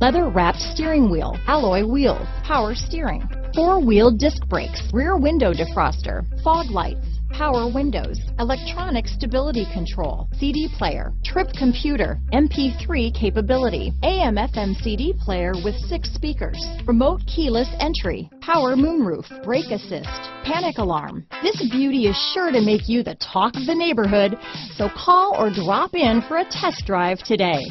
leather wrapped steering wheel, alloy wheels, power steering, four wheel disc brakes, rear window defroster, fog lights, power windows, electronic stability control, CD player, trip computer, MP3 capability, AM FM CD player with six speakers, remote keyless entry, power moonroof, brake assist, panic alarm. This beauty is sure to make you the talk of the neighborhood, so call or drop in for a test drive today.